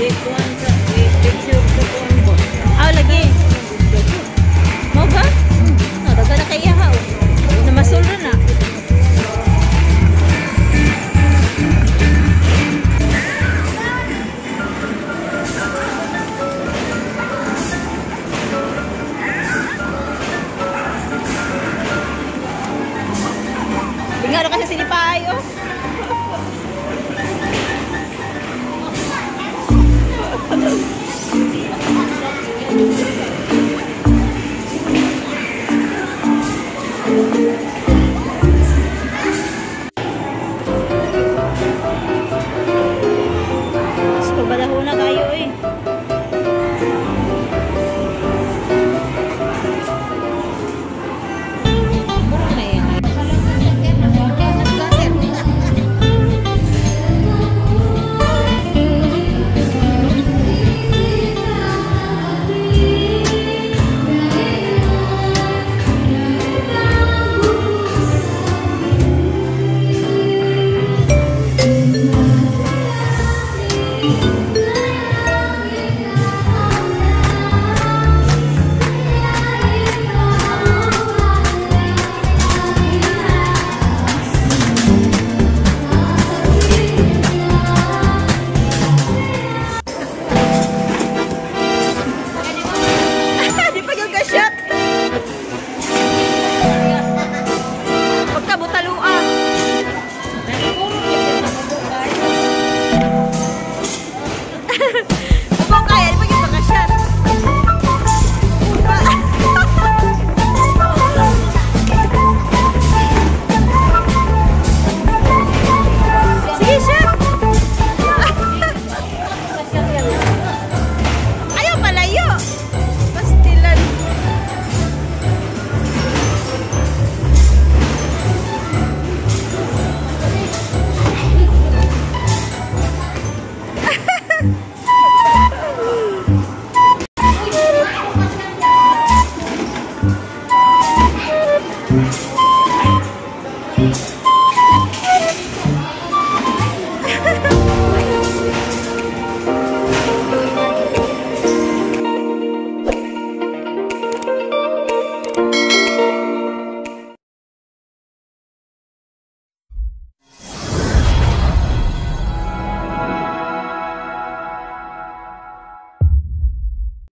Take one.